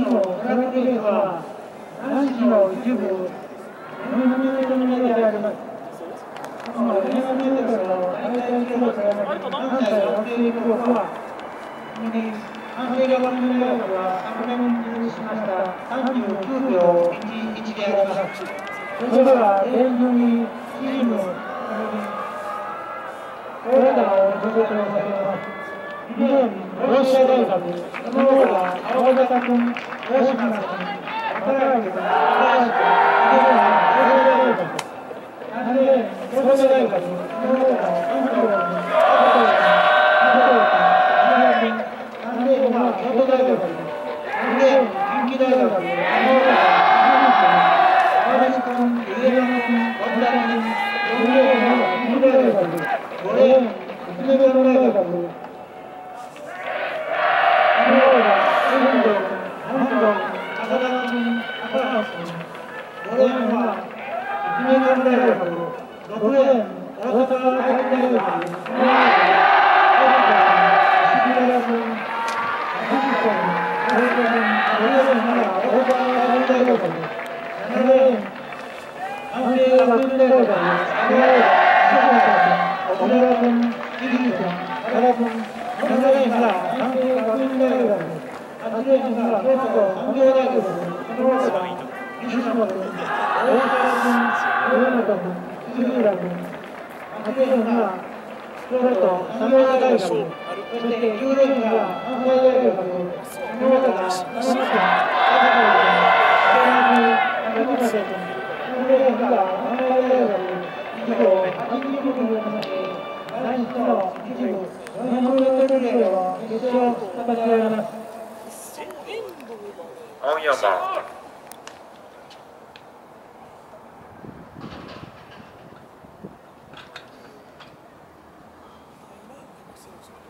のトラックレースは男子の一部400メートル目であります。この400メートルの大会記録が関西学生記録は、関西学生記録は昨年入しました39秒11であります。それでは、連順にチーム、これらをご紹介されます。二年、ロシア大学、その後は青方君、大島君、渡辺君、高橋君、井出君、3年、大阪大学、その後は安藤君、加藤君、加藤君、3年は京都大学、2年、近畿大学、ただいま立命館大学学定荒方体育大学一番4番。Arizona.